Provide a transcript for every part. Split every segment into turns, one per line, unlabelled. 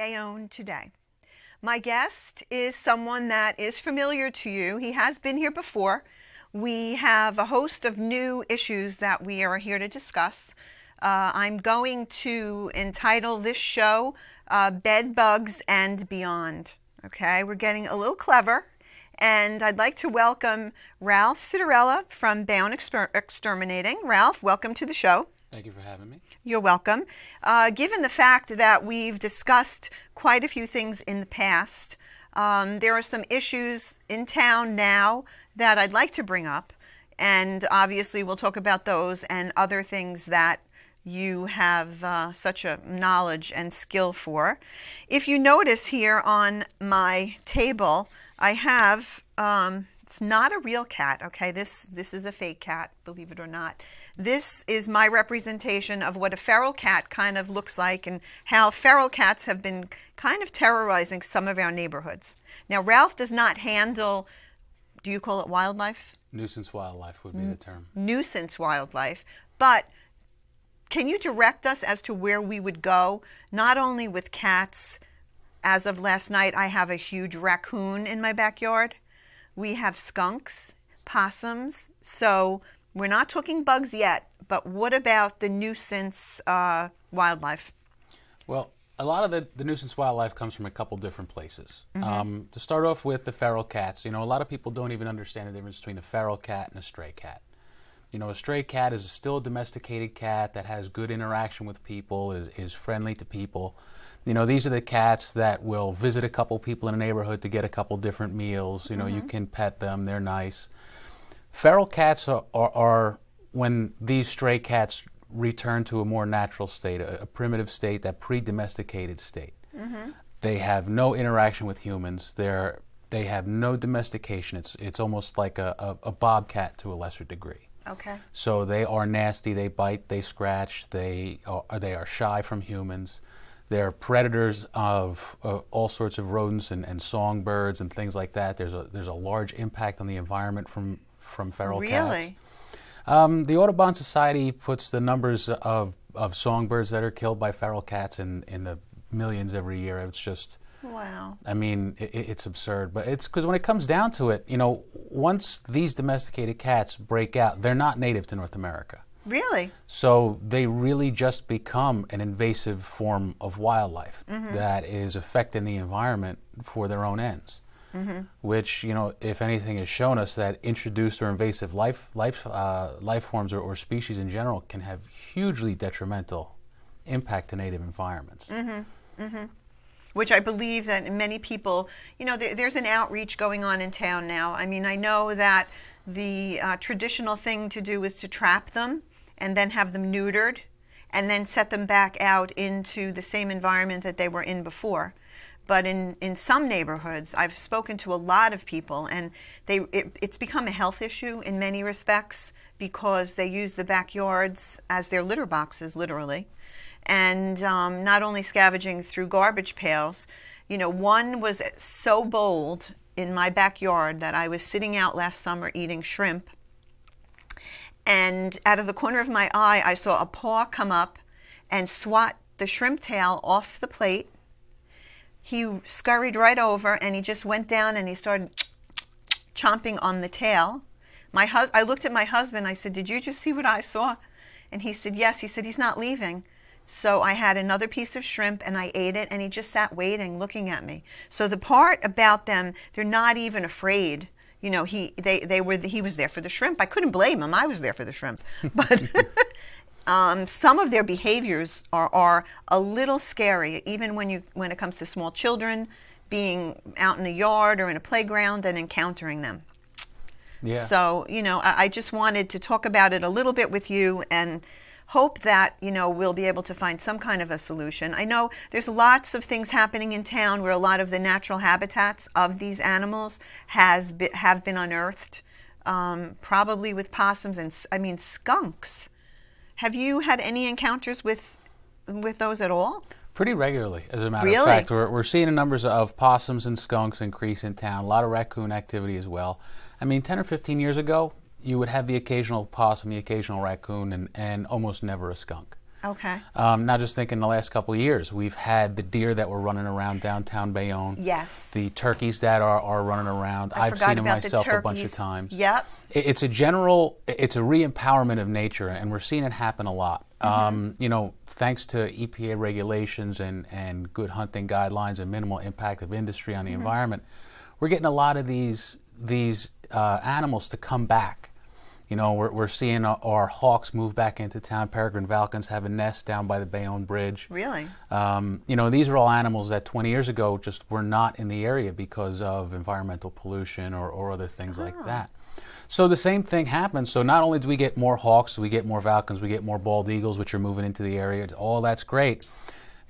Bayonne today. My guest is someone that is familiar to you. He has been here before. We have a host of new issues that we are here to discuss. Uh, I'm going to entitle this show uh, Bed Bugs and Beyond. Okay, we're getting a little clever. And I'd like to welcome Ralph Citarella from Exper- Exterminating. Ralph, welcome to the show.
Thank you for having me.
You're welcome. Uh, given the fact that we've discussed quite a few things in the past, um, there are some issues in town now that I'd like to bring up. And obviously, we'll talk about those and other things that you have uh, such a knowledge and skill for. If you notice here on my table, I have. Um, it's not a real cat, okay? This this is a fake cat, believe it or not. This is my representation of what a feral cat kind of looks like and how feral cats have been kind of terrorizing some of our neighborhoods. Now, Ralph does not handle, do you call it wildlife?
Nuisance wildlife would be the term.
Nuisance wildlife. But can you direct us as to where we would go, not only with cats? As of last night, I have a huge raccoon in my backyard. We have skunks, possums. So we're not talking bugs yet, but what about the nuisance uh, wildlife?
Well, a lot of the, the nuisance wildlife comes from a couple different places. Um, to start off with the feral cats, you know, a lot of people don't even understand the difference between a feral cat and a stray cat. You know, a stray cat is still a domesticated cat that has good interaction with people, is, is friendly to people. You know, these are the cats that will visit a couple people in a neighborhood to get a couple different meals. You know, you can pet them, they're nice. Feral cats are, are, are when these stray cats return to a more natural state, a, a primitive state, that pre-domesticated state. They have no interaction with humans. They're they have no domestication. It's it's almost like a, a, a bobcat to a lesser degree.
Okay.
So they are nasty. They bite. They scratch. They are they are shy from humans. They're predators of uh, all sorts of rodents and, and songbirds and things like that. There's a there's a large impact on the environment from from feral cats. Um, the Audubon Society puts the numbers of, of songbirds that are killed by feral cats in, in the millions every year. It's just,
Wow.
I mean, i it's absurd. But it's because when it comes down to it, you know, once these domesticated cats break out, they're not native to North America.
Really?
So they really just become an invasive form of wildlife that is affecting the environment for their own ends. Which you know, if anything, has shown us that introduced or invasive life life uh, life forms or, or species in general can have hugely detrimental impact to native environments.
which I believe that many people, you know, there, there's an outreach going on in town now. I mean, I know that the uh, traditional thing to do is to trap them and then have them neutered and then set them back out into the same environment that they were in before. But in, in some neighborhoods, I've spoken to a lot of people, and they it, it's become a health issue in many respects because they use the backyards as their litter boxes, literally and um, not only scavenging through garbage pails. You know, one was so bold in my backyard that I was sitting out last summer eating shrimp, and out of the corner of my eye, I saw a paw come up and swat the shrimp tail off the plate. He scurried right over and he just went down and he started chomping on the tail. My hus- I looked at my husband. I said, "Did you just see what I saw?" And he said, "Yes." He said, "He's not leaving." So I had another piece of shrimp and I ate it, and he just sat waiting, looking at me. So the part about them, they're not even afraid. You know, he they they were he was there for the shrimp. I couldn't blame him. I was there for the shrimp, but. Um, some of their behaviors are, are a little scary, even when you when it comes to small children being out in a yard or in a playground and encountering them.
Yeah.
So, you know, I, I just wanted to talk about it a little bit with you and hope that, you know, we'll be able to find some kind of a solution. I know there's lots of things happening in town where a lot of the natural habitats of these animals has be, have been unearthed um, probably with possums and I mean skunks. Have you had any encounters with with those at all?
Pretty regularly, as a matter
Really?
of fact. We're, we're seeing the numbers of possums and skunks increase in town. A lot of raccoon activity as well. I mean, 10 or 15 years ago, you would have the occasional possum, the occasional raccoon, and, and almost never a skunk.
Okay.
Um, now, just think in the last couple of years, we've had the deer that were running around downtown Bayonne.
Yes.
The turkeys that are, are running around.
I
have seen them
about the
myself a bunch of times.
Yep.
It- It's a general, it's a re-empowerment of nature, and we're seeing it happen a lot.
Mm-hmm.
Um, you know, thanks to EPA regulations and, and good hunting guidelines and minimal impact of industry on the
Mm-hmm.
environment, we're getting a lot of these these uh, animals to come back. You know, we're, we're seeing our, our hawks move back into town. Peregrine falcons have a nest down by the Bayonne Bridge.
Really?
Um, you know, these are all animals that 20 years ago just were not in the area because of environmental pollution or, or other things like that. So the same thing happens. So not only do we get more hawks, we get more falcons, we get more bald eagles, which are moving into the area. All that's great.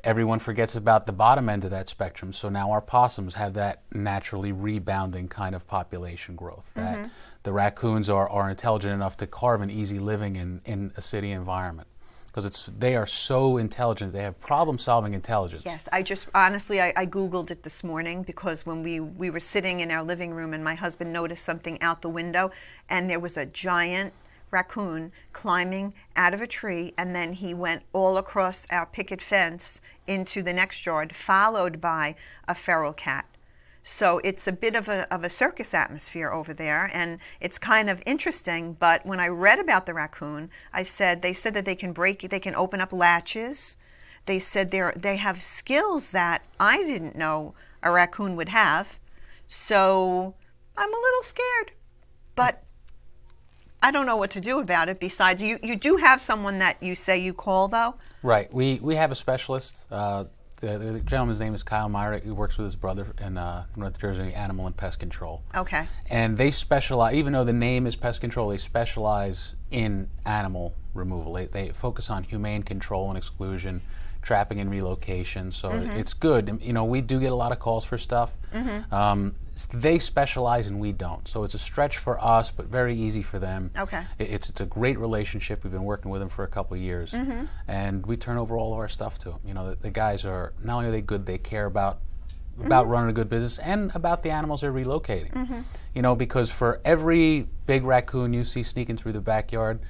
Everyone forgets about the bottom end of that spectrum. So now our possums have that naturally rebounding kind of population growth. That the raccoons are, are intelligent enough to carve an easy living in, in a city environment because it's they are so intelligent. They have problem-solving intelligence.
Yes, I just honestly I, I googled it this morning because when we we were sitting in our living room and my husband noticed something out the window and there was a giant raccoon climbing out of a tree and then he went all across our picket fence into the next yard followed by a feral cat. So it's a bit of a, of a circus atmosphere over there, and it's kind of interesting. But when I read about the raccoon, I said they said that they can break, they can open up latches. They said they they have skills that I didn't know a raccoon would have. So I'm a little scared, but I don't know what to do about it. Besides, you you do have someone that you say you call though.
Right. We we have a specialist. Uh, the, the gentleman's name is Kyle Meyer. He works with his brother in uh, North Jersey Animal and Pest Control.
Okay.
And they specialize, even though the name is pest control, they specialize in animal removal. They, they focus on humane control and exclusion, trapping and relocation. So mm-hmm. it's good. You know, we do get a lot of calls for stuff. Mm-hmm. Um, they specialize and we don't. So it's a stretch for us, but very easy for them.
Okay.
It's, it's a great relationship. We've been working with them for a couple of years. Mm-hmm. And we turn over all of our stuff to them. You know, the, the guys are, not only are they good, they care about about running a good business and about the animals they're relocating. You know, because for every big raccoon you see sneaking through the backyard,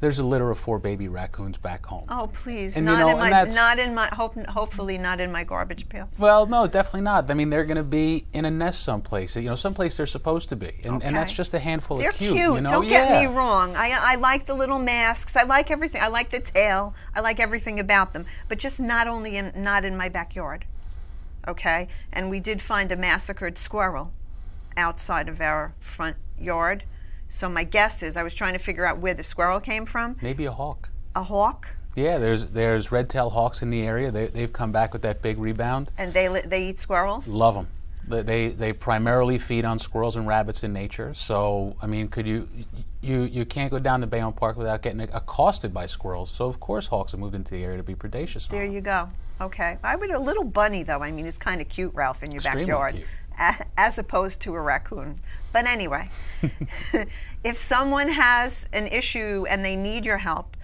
there's a litter of four baby raccoons back home.
Oh please,
And you
not
know,
in my not in my hope hopefully not in my garbage pails.
Well, no, definitely not. I mean, they're going to be in a nest someplace. You know, someplace they're supposed to be, and, and that's just a handful
They're
of cute.
cute.
You know?
Don't
yeah.
get me wrong. I, I like the little masks. I like everything. I like the tail. I like everything about them. But just not only in not in my backyard. Okay. And we did find a massacred squirrel outside of our front yard. So my guess is I was trying to figure out where the squirrel came from.
Maybe a hawk.
A hawk,
Yeah, there's there's red-tailed hawks in the area. They, they've come back with that big rebound.
and they li- they eat squirrels.
Love them. They, they they primarily feed on squirrels and rabbits in nature. So I mean, could you you you can't go down to Bayonne Park without getting accosted by squirrels. So of course hawks have moved into the area to be predaceous. on
There you go. Okay. I would a little bunny though. I mean, it's kind of cute, Ralph, in your
Extremely
backyard,
cute.
As opposed to a raccoon. But anyway, if someone has an issue and they need your help,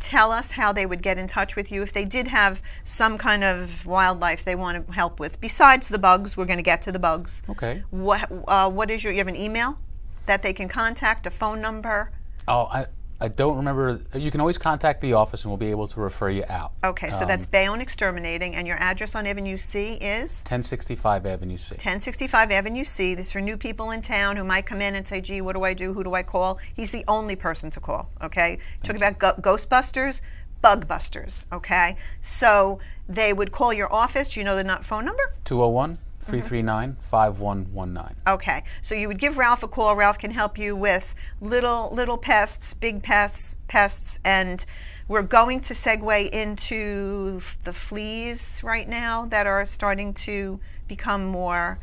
tell us how they would get in touch with you if they did have some kind of wildlife they want to help with. Besides the bugs, we're going to get to the bugs.
Okay.
What uh, What is your? You have an email that they can contact, a phone number.
Oh, I I don't remember. You can always contact the office, and we'll be able to refer you out.
Okay, so that's um, Bayonne Exterminating, and your address on Avenue C is.
1065 Avenue C.
1065 Avenue C. This is for new people in town who might come in and say, gee, what do I do? Who do I call? He's the only person to call, okay? Talk about go- Ghostbusters, Bugbusters, okay? So they would call your office. Do you know the not phone number?
201 339 5119.
Okay, so you would give Ralph a call. Ralph can help you with little little pests, big pests, pests, and we're going to segue into the fleas right now that are starting to become more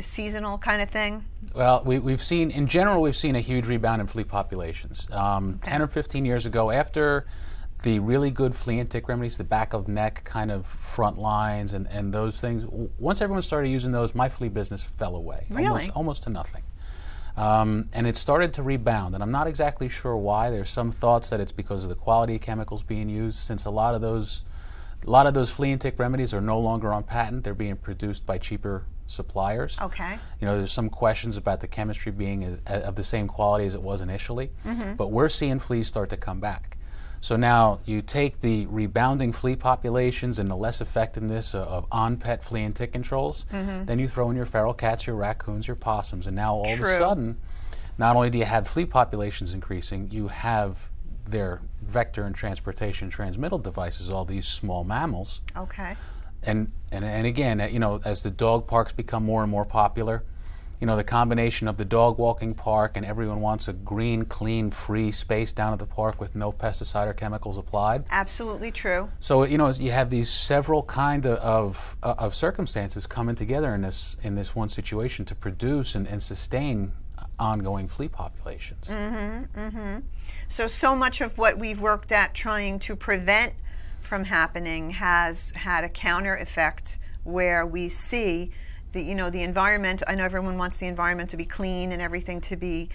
seasonal kind of thing.
Well, we, we've seen, in general, we've seen a huge rebound in flea populations. Um, 10 or 15 years ago, after the really good flea and tick remedies, the back of neck kind of Frontlines and, and those things, once everyone started using those, my flea business fell away.
Really?
Almost, almost to nothing. Um, and it started to rebound, and I'm not exactly sure why. There's some thoughts that it's because of the quality of chemicals being used, since a lot of those, a lot of those flea and tick remedies are no longer on patent. They're being produced by cheaper suppliers.
Okay.
You know, there's some questions about the chemistry being as, of the same quality as it was initially, but we're seeing fleas start to come back. So now you take the rebounding flea populations and the less effectiveness of, of on-pet flea and tick controls, mm-hmm. then you throw in your feral cats, your raccoons, your possums, and now all of a sudden, not only do you have flea populations increasing, you have their vector and transportation transmittal devices, all these small mammals,
Okay.
and, and and again, you know, as the dog parks become more and more popular, you know, the combination of the dog walking park and everyone wants a green, clean, free space down at the park with no pesticide or chemicals applied.
Absolutely true.
So you know, you have these several kind of of, uh, of circumstances coming together in this in this one situation to produce and, and sustain ongoing flea populations. Mm hmm.
So, so much of what we've worked at trying to prevent from happening has had a counter effect where we see the, you know, the environment. I know everyone wants the environment to be clean and everything to be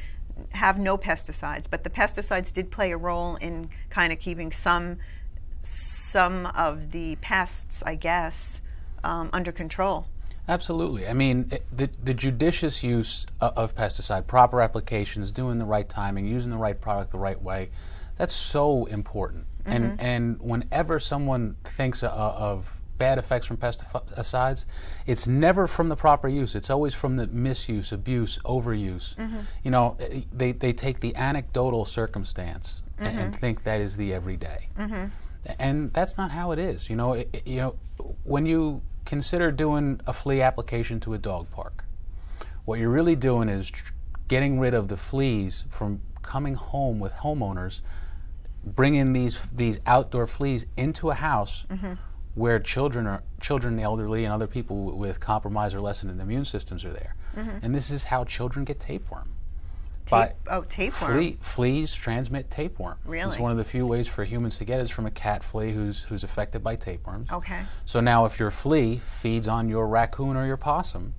have no pesticides, but the pesticides did play a role in kind of keeping some some of the pests, I guess, um, under control.
Absolutely. I mean, eh, the, the judicious use of, of pesticide, proper applications, doing the right timing, using the right product the right way, that's so important. And mm-hmm. and whenever someone thinks uh, of, of bad effects from pesticides, it's never from the proper use. It's always from the misuse, abuse, overuse. Mm-hmm. You know, eh, they, they take the anecdotal circumstance a- and, mm-hmm. think that is the everyday mm-hmm. and that's not how it is. You know, it, you know, when you consider doing a flea application to a dog park, what you're really doing is tr- getting rid of the fleas from coming home with homeowners, bringing these these outdoor fleas into a house where children are children, elderly, and other people with compromised or lessened immune systems are there, and this is how children get tapeworm. By-
Tape, oh, tapeworm.
Flea, fleas transmit tapeworm.
Really?
It's one of the few ways for humans to get it is from a cat flea who's who's affected by tapeworm.
Okay.
So now, if your flea feeds on your raccoon or your possum,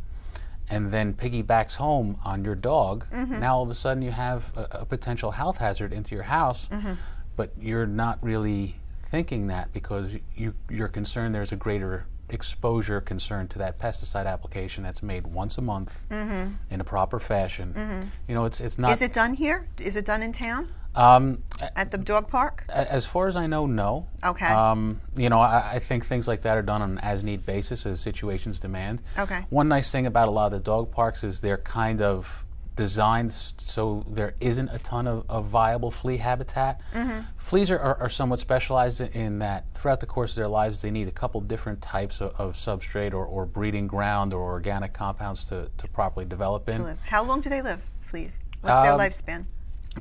and then piggybacks home on your dog,
Mm-hmm.
now all of a sudden you have a, a potential health hazard into your house,
Mm-hmm.
but you're not really thinking that because you you're concerned there's a greater exposure concern to that pesticide application that's made once a month in a proper fashion. You know, it's it's not.
Is it done here? Is it done in town
um,
at the dog park?
As far as I know, no.
Okay.
Um, you know, I, I think things like that are done on an as-need basis as situations demand.
Okay.
One nice thing about a lot of the dog parks is they're kind of designed so there isn't a ton of, of viable flea habitat.
Mm-hmm.
Fleas are, are, are somewhat specialized in- that throughout the course of their lives they need a couple different types of, of substrate or, or breeding ground or organic compounds to, to properly develop in.
live. How long do they live, fleas? What's their
Um,
lifespan?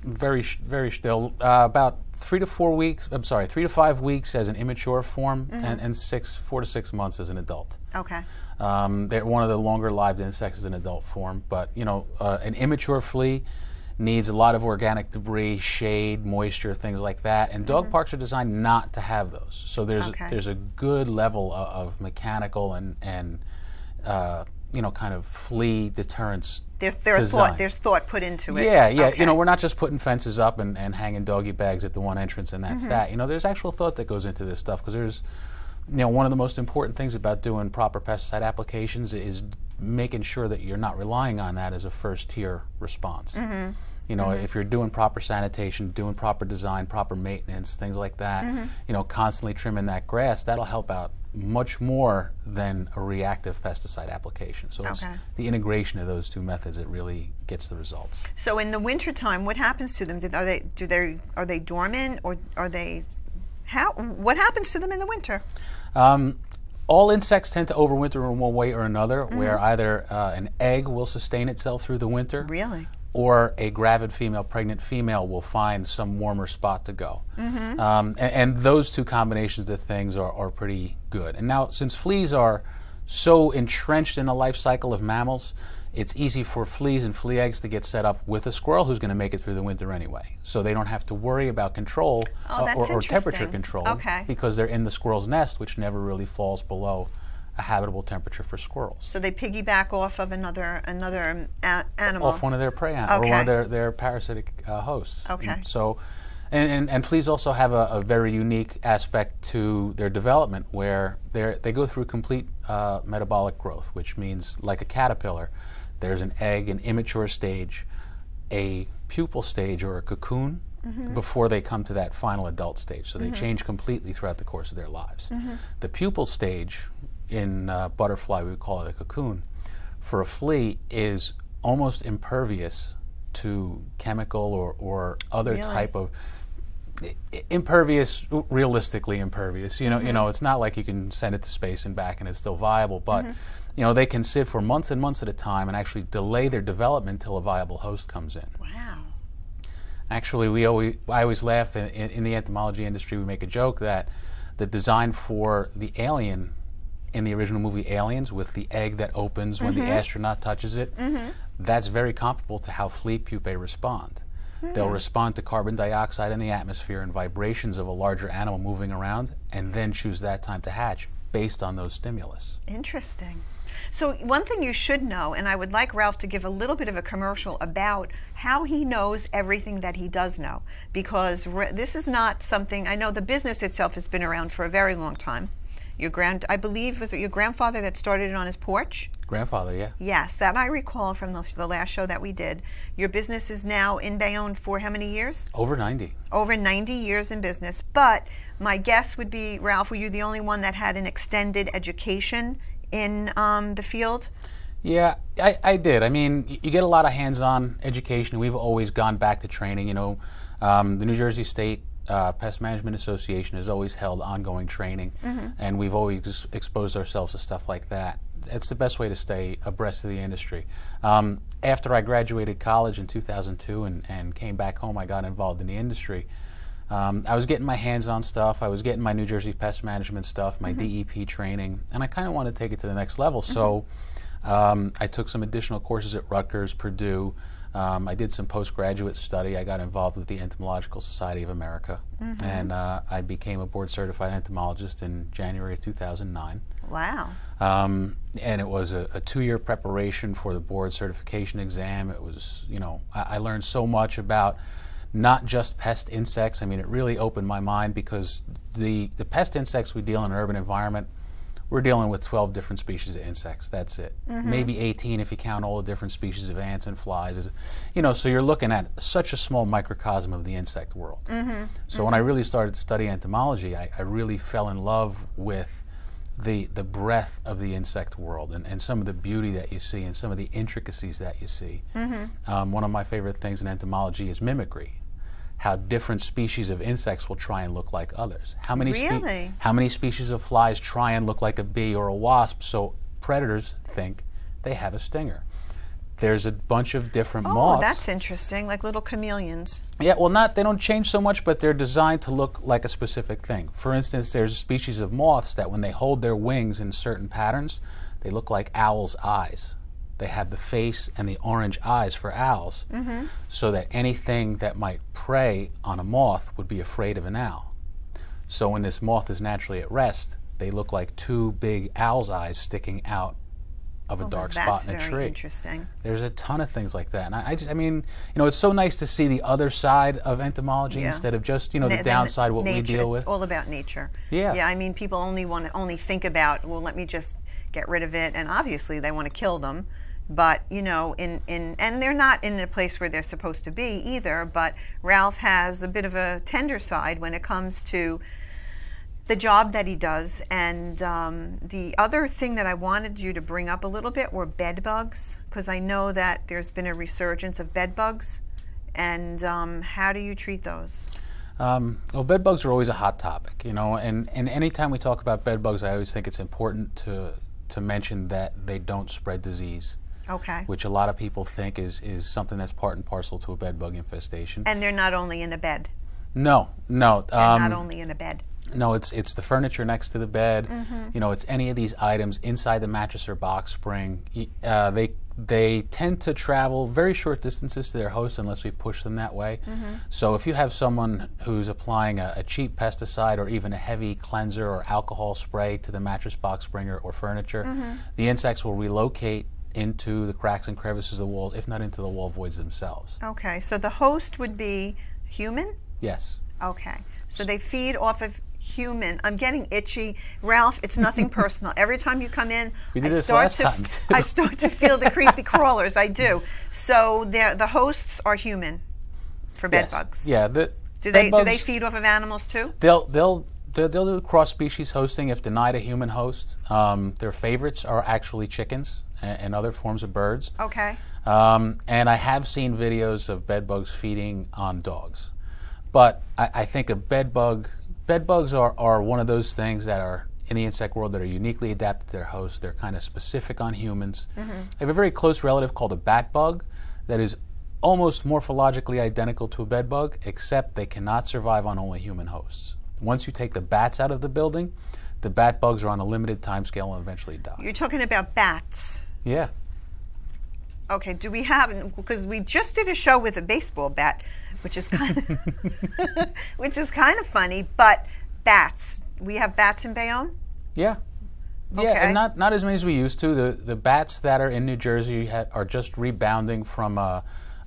Very very still uh, about three to four weeks i'm sorry three to five weeks as an immature form and, and six four to six months as an adult
Okay.
um, they're one of the longer lived insects as an adult form but you know uh, an immature flea needs a lot of organic debris shade moisture things like that and dog parks are designed not to have those so there's
Okay.
there's a good level of, of mechanical and and uh, you know kind of flea deterrence
There's there
design.
thought there's thought put into it.
Yeah, yeah.
Okay.
You know, we're not just putting fences up and, and hanging doggy bags at the one entrance and that's that. You know, there's actual thought that goes into this stuff because there's, you know, one of the most important things about doing proper pesticide applications is making sure that you're not relying on that as a first tier response.
Mm-hmm.
You know, if you're doing proper sanitation, doing proper design, proper maintenance, things like that,
Mm-hmm.
you know, constantly trimming that grass, that'll help out much more than a reactive pesticide application. So it's the integration of those two methods that really gets the results.
So in the wintertime, what happens to them? Are they do they are they dormant or are they how what happens to them in the winter?
Um, all insects tend to overwinter in one way or another,
Mm-hmm.
where either uh, an egg will sustain itself through the winter,
Really?
Or a gravid female, pregnant female, will find some warmer spot to go.
Mm-hmm.
Um, and, and those two combinations of things are, are pretty good. And now, since fleas are so entrenched in the life cycle of mammals, it's easy for fleas and flea eggs to get set up with a squirrel who's going to make it through the winter anyway. So they don't have to worry about control
Oh,
uh, or, or temperature control
Okay.
because they're in the squirrel's nest, which never really falls below a habitable temperature for squirrels.
So they piggyback off of another another um, animal.
Off one of their prey animals, or one of their, their parasitic uh, hosts.
Okay.
So, and, and, and fleas also have a, a very unique aspect to their development where they they go through complete uh, metabolic growth, which means like a caterpillar, there's an egg, an immature stage, a pupal stage or a cocoon before they come to that final adult stage. So they change completely throughout the course of their lives. The pupal stage in uh, butterfly, we call it a cocoon, for a flea is almost impervious to chemical or, or other
Really?
type of impervious realistically impervious you know you know it's not like you can send it to space and back and it's still viable but you know they can sit for months and months at a time and actually delay their development until a viable host comes in
wow.
Actually, we always I always laugh in, in, in the entomology industry. We make a joke that the design for the alien in the original movie Aliens, with the egg that opens when the mm-hmm. astronaut touches it, mm-hmm. that's very comparable to how flea pupae respond. They'll hmm. respond to carbon dioxide in the atmosphere and vibrations of a larger animal moving around, and then choose that time to hatch based on those stimulus.
Interesting. So, one thing you should know, and I would like Ralph to give a little bit of a commercial about how he knows everything that he does know, because this is not something I know the business itself has been around for a very long time. Your grand, I believe, was it your grandfather that started it on his porch?
Grandfather, yeah.
Yes, that I recall from the, the last show that we did. Your business is now in Bayonne for how many years?
Over 90.
over 90 years in business. But my guess would be, Ralph, were you the only one that had an extended education in um, the field?
Yeah, I, I did. I mean, you get a lot of hands-on education. We've always gone back to training. You know, um, the New Jersey State uh, Pest Management Association has always held ongoing training, and we've always ex- exposed ourselves to stuff like that. It's the best way to stay abreast of the industry. Um, after I graduated college in 2002 and, and came back home, I got involved in the industry. Um, I was getting my hands on stuff. I was getting my New Jersey pest management stuff, my DEP training, and I kind of wanted to take it to the next level. So um, I took some additional courses at Rutgers, Purdue. Um, I did some postgraduate study. I got involved with the Entomological Society of America, and uh, I became a board certified entomologist in January of 2009.
Wow.
Um, and it was a, a two-year preparation for the board certification exam. It was, you know, I, I learned so much about not just pest insects. I mean, it really opened my mind because the the pest insects we deal in an urban environment, we're dealing with 12 different species of insects. That's it. Mm-hmm. Maybe 18 if you count all the different species of ants and flies. You know, so you're looking at such a small microcosm of the insect world. Mm-hmm. So when mm-hmm. I really started to study entomology, I, I really fell in love with the the breadth of the insect world and, and some of the beauty that you see and some of the intricacies that you see. Um, one of my favorite things in entomology is mimicry. How different species of insects will try and look like others. How many
Really?
how many species of flies try and look like a bee or a wasp so predators think they have a stinger? There's a bunch of different
Oh,
moths.
Oh, that's interesting. Like little chameleons.
Yeah, well, not they don't change so much, but they're designed to look like a specific thing. For instance, there's a species of moths that when they hold their wings in certain patterns, they look like owls' eyes. They have the face and the orange eyes for owls, mm-hmm. so that anything that might prey on a moth would be afraid of an owl. So when this moth is naturally at rest, they look like two big owl's eyes sticking out of a oh, dark
Oh, That's
spot in a tree.
interesting.
There's a ton of things like that, and I, I just, I mean, you know, it's so nice to see the other side of entomology
Yeah.
instead of just, you know, the
Na-
downside what we deal with.
All about nature.
Yeah.
Yeah. I mean, people only want to only think about. Well, let me just get rid of it, and obviously they want to kill them. But you know, in, in and they're not in a place where they're supposed to be either. But Ralph has a bit of a tender side when it comes to the job that he does. And um, the other thing that I wanted you to bring up a little bit were bed bugs, because I know that there's been a resurgence of bed bugs. And um, how do you treat those?
Um, well, bed bugs are always a hot topic, you know, and, and anytime we talk about bed bugs, I always think it's important to, to mention that they don't spread disease,
Okay.
which a lot of people think is, is something that's part and parcel to a bed bug infestation.
And they're not only in a bed.
no, no.
They're
um,
not only in a bed.
No, it's it's the furniture next to the bed.
Mm-hmm.
You know, it's any of these items inside the mattress or box spring. Uh, they they tend to travel very short distances to their host unless we push them that way.
Mm-hmm.
So if you have someone who's applying a, a cheap pesticide or even a heavy cleanser or alcohol spray to the mattress box springer or furniture,
Mm-hmm.
the insects will relocate into the cracks and crevices of the walls, if not into the wall voids themselves.
Okay, so the host would be human?
Yes.
Okay, so they feed off of human. I'm getting itchy. Ralph, it's nothing personal. Every time you come in,
We did
I
this
start
last
to. I start to feel the creepy crawlers. I do. So the hosts are human for bed
Yes.
bugs.
Yeah. The
Do they
bed
do they feed off of animals too?
They'll they'll they'll, they'll do cross species hosting if denied a human host. Um, their favorites are actually chickens and, and other forms of birds.
Okay.
Um, and I have seen videos of bed bugs feeding on dogs. But I, I think a bed bug bed bugs are, are one of those things that are in the insect world that are uniquely adapted to their host. They're kind of specific on humans. Mm-hmm. I have a very close relative called a bat bug that is almost morphologically identical to a bed bug, except they cannot survive on only human hosts. Once you take the bats out of the building, the bat bugs are on a limited time scale and eventually die.
You're talking about bats.
Yeah.
Okay, do we have because we just did a show with a baseball bat, which is kind of which is kind of funny, but bats. We have bats in Bayonne?
Yeah. Yeah,
Okay.
and not not as many as we used to. The the bats that are in New Jersey ha- are just rebounding from a,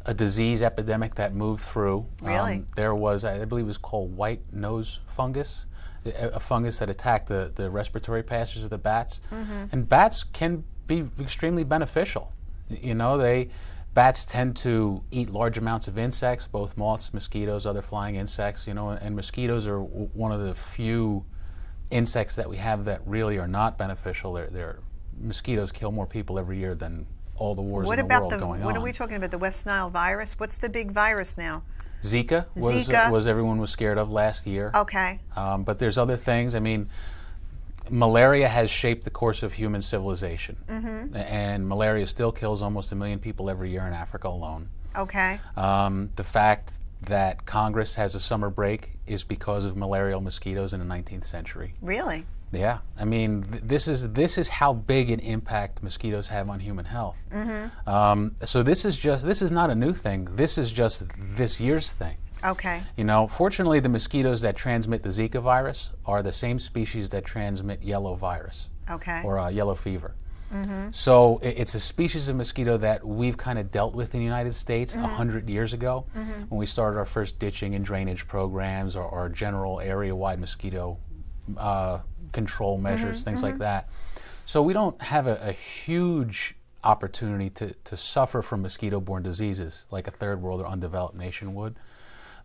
a disease epidemic that moved through. Um,
Really?
there was, I believe, it was called white nose fungus, a, a fungus that attacked the, the respiratory passages of the bats.
Mm-hmm.
And bats can be extremely beneficial. You know, they bats tend to eat large amounts of insects, both moths, mosquitoes, other flying insects. You know, and mosquitoes are w- one of the few insects that we have that really are not beneficial. They're, they're mosquitoes kill more people every year than all the wars
What
in the
about
world
the
going
what
on.
are we talking about? The West Nile virus? What's the big virus now?
Zika was
Zika.
was everyone was scared of last year.
Okay.
Um, but there's other things. I mean, malaria has shaped the course of human civilization,
Mm-hmm.
And malaria still kills almost a million people every year in Africa alone.
Okay.
Um, the fact that Congress has a summer break is because of malarial mosquitoes in the 19th century.
Really?
Yeah, I mean, th- this is this is how big an impact mosquitoes have on human health. Um, so this is just this is not a new thing. This is just this year's thing.
Okay.
You know, fortunately, the mosquitoes that transmit the Zika virus are the same species that transmit yellow virus
Okay.
or uh, yellow fever. Mm-hmm. So it's a species of mosquito that we've kind of dealt with in the United States a mm-hmm. hundred years ago mm-hmm. when we started our first ditching and drainage programs or, or general area-wide mosquito uh, control measures, things like that. So we don't have a, a huge opportunity to, to suffer from mosquito-borne diseases like a third world or undeveloped nation would.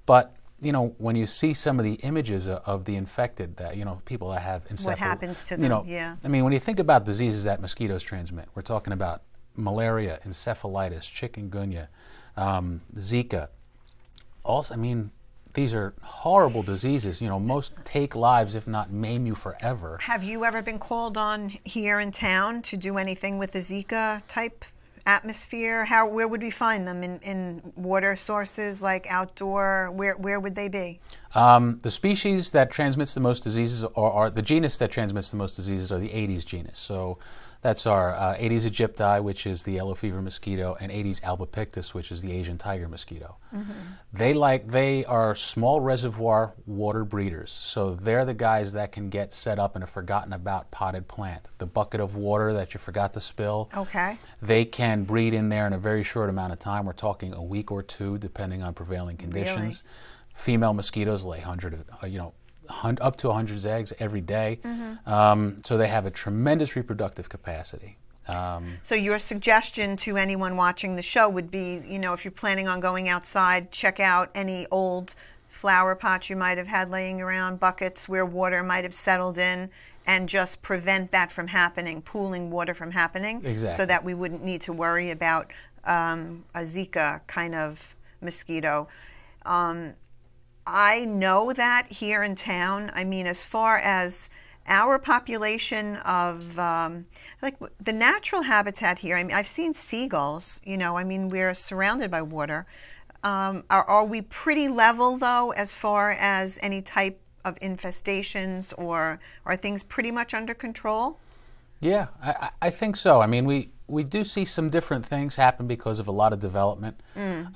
But you know, when you see some of the images of, the infected, that you know, people that have encephal,
happens to them?
you know,
yeah.
I mean, when you think about diseases that mosquitoes transmit, we're talking about malaria, encephalitis, chikungunya, um, Zika. Also, I mean, these are horrible diseases. You know, most take lives, if not maim you forever.
Have you ever been called on here in town to do anything with the Zika type atmosphere? How where would we find them in, in water sources like outdoor? Where where would they be?
Um, the species that transmits the most diseases, or, are the genus that transmits the most diseases, are the Aedes genus. So that's our uh, Aedes aegypti, which is the yellow fever mosquito, and Aedes albopictus, which is the Asian tiger mosquito. They like they are small reservoir water breeders. So they're the guys that can get set up in a forgotten about potted plant, the bucket of water that you forgot to spill.
Okay.
They can breed in there in a very short amount of time. We're talking a week or two, depending on prevailing conditions. Female mosquitoes lay hundred, uh, you know, up to hundred eggs every day. Um, so they have a tremendous reproductive capacity. Um,
So your suggestion to anyone watching the show would be, you know, if you're planning on going outside, check out any old flower pots you might have had laying around, buckets where water might have settled in, and just prevent that from happening, pooling water from happening, so that we wouldn't need to worry about um, a Zika kind of mosquito. Um, I know that here in town. I mean, as far as our population of um, like the natural habitat here. I mean, I've seen seagulls. You know, I mean, we're surrounded by water. Um, are, are we pretty level though, as far as any type of infestations, or are things pretty much under control?
Yeah, I, I- I think so. I mean, we, we do see some different things happen because of a lot of development,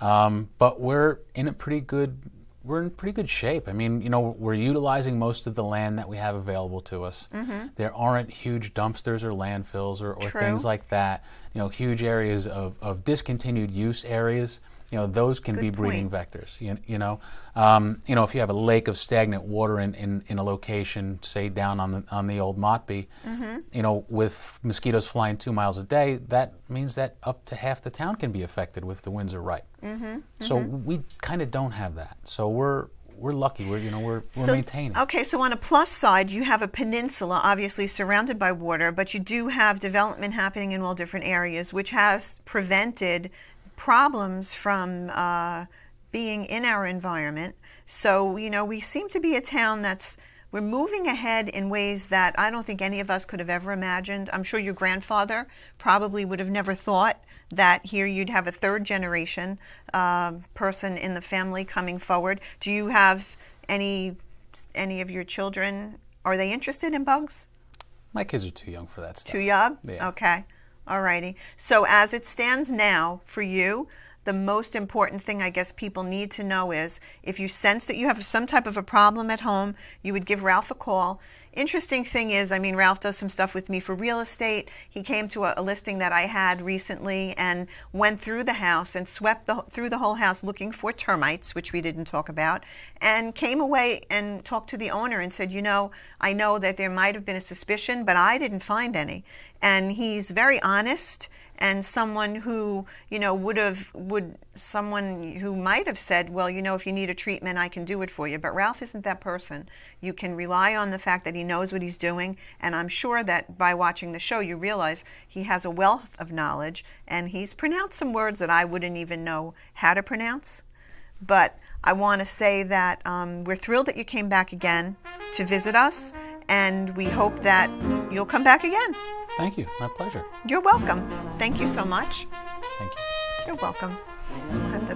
um, but we're in a pretty good we're in pretty good shape. I mean, you know, we're utilizing most of the land that we have available to us. Mm-hmm. There aren't huge dumpsters or landfills or, or things like that. You know, huge areas of, of discontinued use areas. You know, those can be breeding vectors. You, you know, um, you know, if you have a lake of stagnant water in, in, in a location, say down on the on the old Motby, mm-hmm. you know, with mosquitoes flying two miles a day, that means that up to half the town can be affected if the winds are right. Mm-hmm. So mm-hmm. we kind of don't have that. So we're we're lucky. We're you know we're we're
So-
maintaining.
Okay, so on a plus side, you have a peninsula, obviously surrounded by water, but you do have development happening in all different areas, which has prevented problems from uh, being in our environment. So, you know, we seem to be a town that's we're moving ahead in ways that I don't think any of us could have ever imagined. I'm sure your grandfather probably would have never thought that here you'd have a third generation uh, person in the family coming forward. Do you have any any of your children? Are they interested in bugs?
My kids are too young for that stuff.
Too young?
Yeah.
Okay. All righty. So as it stands now for you, the most important thing I guess people need to know is if you sense that you have some type of a problem at home, you would give Ralph a call. Interesting thing is, I mean, Ralph does some stuff with me for real estate. He came to a, a listing that I had recently and went through the house and swept the, through the whole house looking for termites, which we didn't talk about, and came away and talked to the owner and said, you know, I know that there might have been a suspicion, but I didn't find any. And he's very honest and someone who you know would have would someone who might have said well you know if you need a treatment i can do it for you. But ralph isn't that person. You can rely on the fact that he knows what he's doing and i'm sure that by watching the show you realize he has a wealth of knowledge and he's pronounced some words that i wouldn't even know how to pronounce. But I want to say that um, we're thrilled that you came back again to visit us, and we hope that you'll come back again.
Thank you. My pleasure.
You're welcome. Thank you so much.
Thank you.
You're welcome. I have to